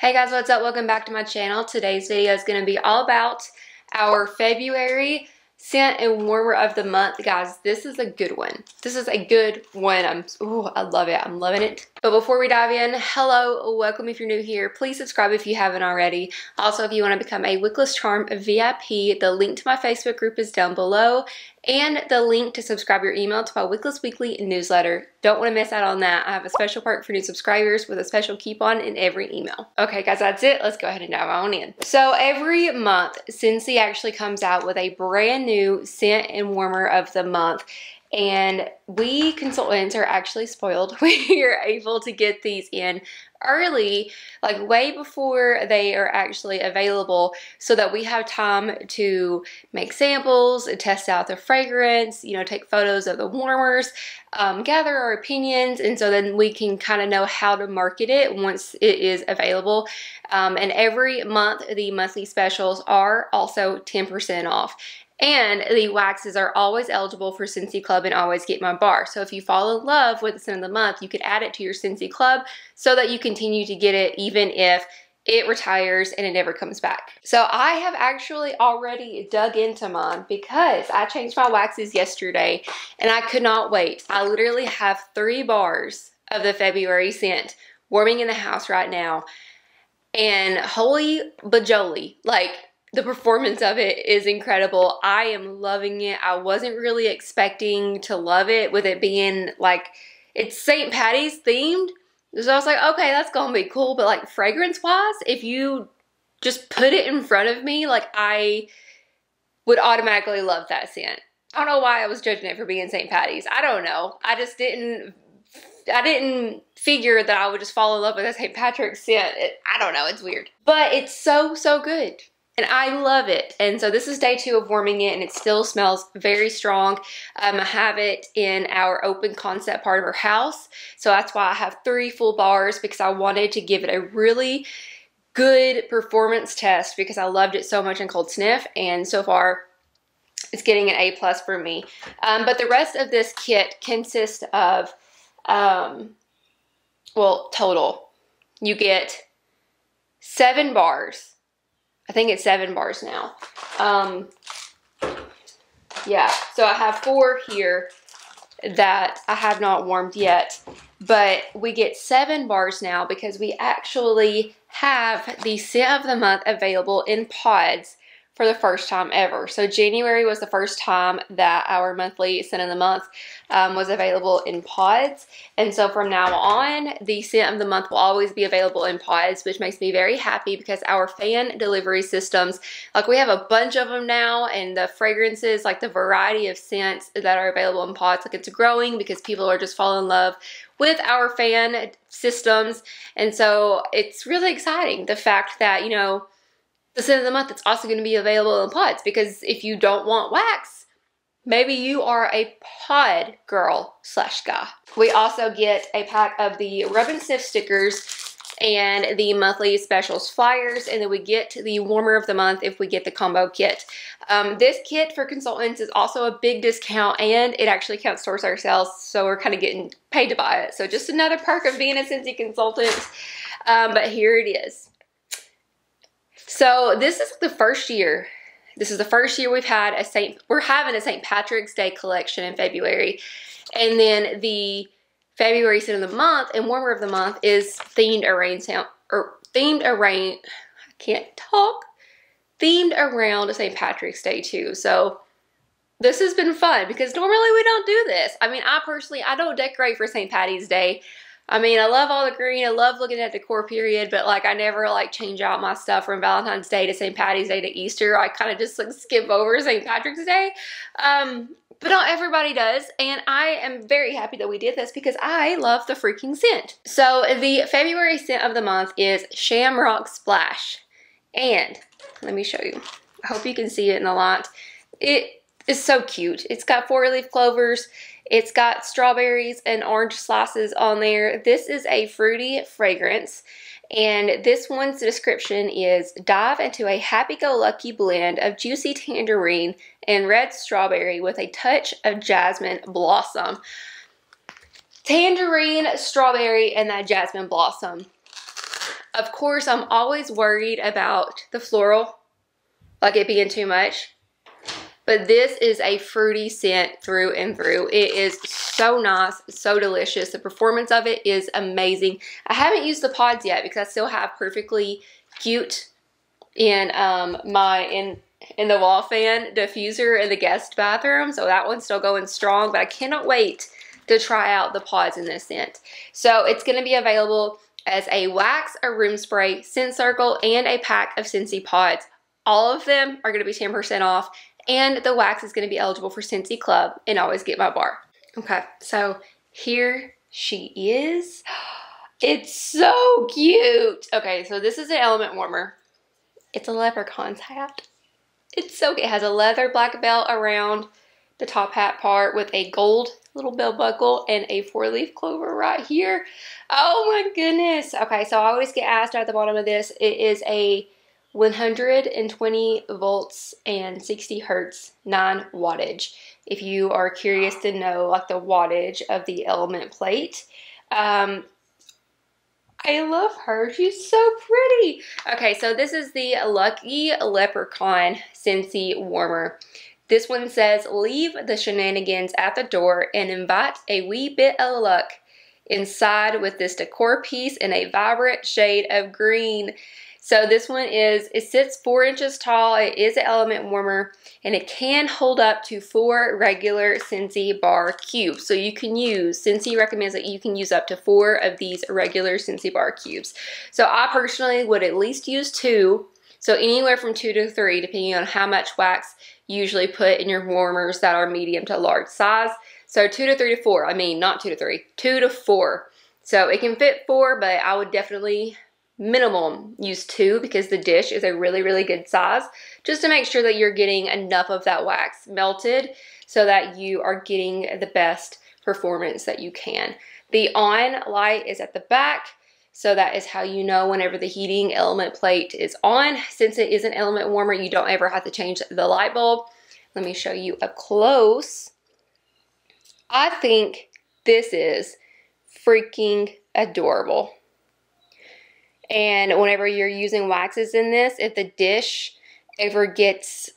Hey guys, what's up? Welcome back to my channel. Today's video is going to be all about our February scent and warmer of the month. Guys, this is a good one. This is a good one. I'm, oh, I love it. I'm loving it. But before we dive in, hello, welcome if you're new here. Please subscribe if you haven't already. Also, if you want to become a Wickless Charm VIP, the link to my Facebook group is down below and the link to subscribe your email to my Wickless Weekly newsletter. Don't want to miss out on that. I have a special perk for new subscribers with a special coupon in every email. Okay, guys, that's it. Let's go ahead and dive on in. So every month, Scentsy actually comes out with a brand new scent and warmer of the month and we consultants are actually spoiled. We are able to get these in early, like way before they are actually available, so that we have time to make samples, test out the fragrance, you know, take photos of the warmers, um, gather our opinions, and so then we can kind of know how to market it once it is available. Um, and every month, the monthly specials are also 10% off. And the waxes are always eligible for Scentsy Club and always get my bar. So if you fall in love with the scent of the month, you could add it to your Scentsy Club so that you continue to get it even if it retires and it never comes back. So I have actually already dug into mine because I changed my waxes yesterday and I could not wait. I literally have three bars of the February scent warming in the house right now. And holy bajoli, like the performance of it is incredible. I am loving it. I wasn't really expecting to love it with it being like it's St. Patty's themed. So I was like, okay, that's gonna be cool. But like fragrance wise, if you just put it in front of me, like I would automatically love that scent. I don't know why I was judging it for being St. Patty's. I don't know. I just didn't I didn't figure that I would just fall in love with a St. Patrick's scent. It, I don't know, it's weird. But it's so, so good and I love it. And so this is day two of warming it and it still smells very strong. Um, I have it in our open concept part of our house. So that's why I have three full bars because I wanted to give it a really good performance test because I loved it so much in Cold Sniff and so far it's getting an A plus for me. Um, but the rest of this kit consists of, um, well, total. You get seven bars I think it's seven bars now. Um, yeah, so I have four here that I have not warmed yet, but we get seven bars now because we actually have the scent of the month available in pods for the first time ever. So January was the first time that our monthly scent of the month um, was available in pods. And so from now on, the scent of the month will always be available in pods, which makes me very happy because our fan delivery systems, like we have a bunch of them now and the fragrances, like the variety of scents that are available in pods, like it's growing because people are just falling in love with our fan systems. And so it's really exciting. The fact that, you know, the scent of the month it's also going to be available in pods because if you don't want wax, maybe you are a pod girl slash guy. We also get a pack of the Rub and Sniff stickers and the monthly specials flyers and then we get the warmer of the month if we get the combo kit. Um, this kit for consultants is also a big discount and it actually counts towards our sales so we're kind of getting paid to buy it. So just another perk of being a Scentsy consultant. Um, but here it is. So this is the first year. This is the first year we've had a St. We're having a St. Patrick's Day collection in February. And then the February scent of the month and warmer of the month is themed around sound or er, themed around I can't talk. Themed around St. Patrick's Day too. So this has been fun because normally we don't do this. I mean, I personally I don't decorate for St. Patty's Day. I mean, I love all the green. I love looking at the core period, but like I never like change out my stuff from Valentine's Day to St. Patty's Day to Easter. I kind of just like skip over St. Patrick's Day. Um, but not everybody does. And I am very happy that we did this because I love the freaking scent. So the February scent of the month is Shamrock Splash. And let me show you. I hope you can see it in the light. It is so cute. It's got four leaf clovers. It's got strawberries and orange slices on there. This is a fruity fragrance. And this one's description is dive into a happy-go-lucky blend of juicy tangerine and red strawberry with a touch of jasmine blossom. Tangerine, strawberry, and that jasmine blossom. Of course, I'm always worried about the floral, like it being too much. But this is a fruity scent through and through. It is so nice, so delicious. The performance of it is amazing. I haven't used the pods yet because I still have perfectly cute in um, my in in the wall fan diffuser in the guest bathroom. So that one's still going strong, but I cannot wait to try out the pods in this scent. So it's going to be available as a wax, a room spray, scent circle, and a pack of Scentsy pods. All of them are going to be 10% off, and the wax is going to be eligible for Scentsy Club and always get my bar. Okay, so here she is. It's so cute. Okay, so this is an element warmer. It's a leprechaun's hat. It's so It has a leather black belt around the top hat part with a gold little belt buckle and a four-leaf clover right here. Oh my goodness. Okay, so I always get asked at the bottom of this. It is a 120 volts and 60 hertz 9 wattage. If you are curious to know like the wattage of the element plate. Um, I love her. She's so pretty. Okay, so this is the Lucky Leprechaun Scentsy Warmer. This one says, leave the shenanigans at the door and invite a wee bit of luck inside with this decor piece in a vibrant shade of green. So this one is, it sits four inches tall, it is an element warmer, and it can hold up to four regular Scentsy bar cubes. So you can use, Scentsy recommends that you can use up to four of these regular Scentsy bar cubes. So I personally would at least use two, so anywhere from two to three, depending on how much wax you usually put in your warmers that are medium to large size. So two to three to four, I mean not two to three, two to four. So it can fit four, but I would definitely minimum use two because the dish is a really, really good size just to make sure that you're getting enough of that wax melted so that you are getting the best performance that you can. The on light is at the back. So that is how you know whenever the heating element plate is on. Since it is an element warmer, you don't ever have to change the light bulb. Let me show you a close. I think this is freaking adorable. And whenever you're using waxes in this, if the dish ever gets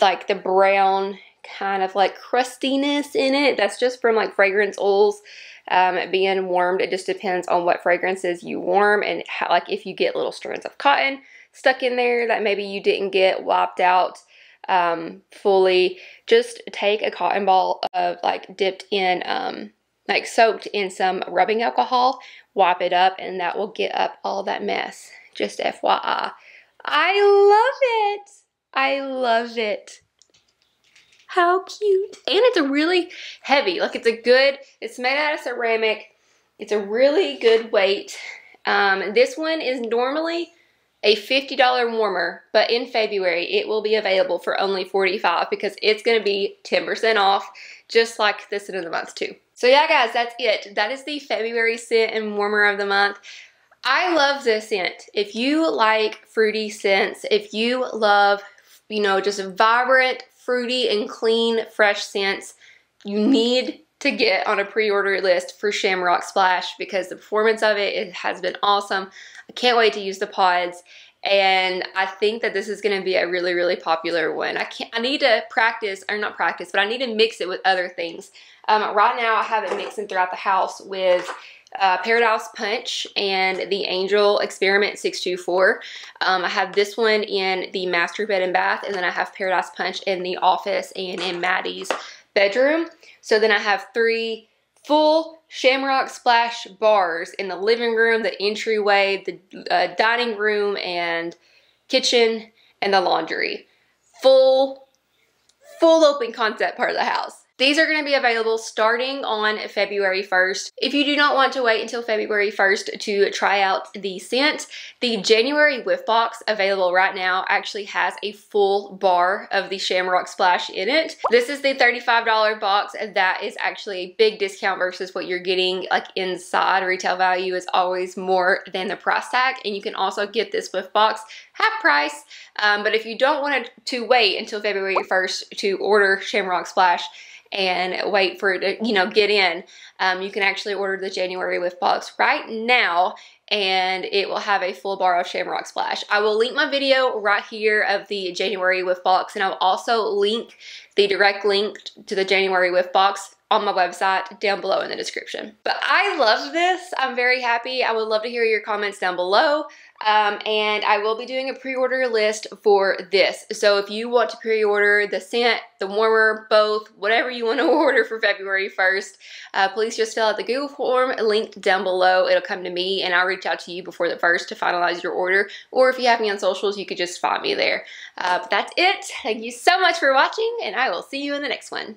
like the brown kind of like crustiness in it, that's just from like fragrance oils um, being warmed. It just depends on what fragrances you warm and how, like if you get little strands of cotton stuck in there that maybe you didn't get wiped out um, fully, just take a cotton ball of like dipped in, um, like soaked in some rubbing alcohol, wipe it up, and that will get up all that mess. Just FYI. I love it. I love it. How cute. And it's a really heavy, like it's a good, it's made out of ceramic. It's a really good weight. Um, this one is normally a $50 warmer, but in February it will be available for only 45 because it's going to be 10% off, just like this end of the month too. So yeah, guys, that's it. That is the February scent and warmer of the month. I love this scent. If you like fruity scents, if you love, you know, just vibrant, fruity, and clean, fresh scents, you need to get on a pre-order list for Shamrock Splash because the performance of it, it has been awesome. I can't wait to use the pods and I think that this is going to be a really, really popular one. I can't. I need to practice, or not practice, but I need to mix it with other things. Um, right now, I have it mixing throughout the house with uh, Paradise Punch and the Angel Experiment 624. Um, I have this one in the master bed and bath, and then I have Paradise Punch in the office and in Maddie's bedroom. So then I have three full Shamrock Splash bars in the living room, the entryway, the uh, dining room, and kitchen, and the laundry. Full, full open concept part of the house. These are going to be available starting on February 1st. If you do not want to wait until February 1st to try out the scent, the January whiff box available right now actually has a full bar of the Shamrock Splash in it. This is the $35 box and that is actually a big discount versus what you're getting like inside. Retail value is always more than the price tag and you can also get this whiff box half price. Um, but if you don't want to wait until February 1st to order Shamrock Splash, and wait for it to, you know, get in. Um, you can actually order the January whiff box right now and it will have a full bar of Shamrock Splash. I will link my video right here of the January Whiff box and I'll also link the direct link to the January Whiff box on my website down below in the description. But I love this. I'm very happy. I would love to hear your comments down below. Um, and I will be doing a pre-order list for this. So if you want to pre-order the scent, the warmer, both, whatever you want to order for February 1st, uh, please just fill out the Google form linked down below. It'll come to me and I'll reach out to you before the 1st to finalize your order. Or if you have me on socials, you could just find me there. Uh, but that's it. Thank you so much for watching and I will see you in the next one.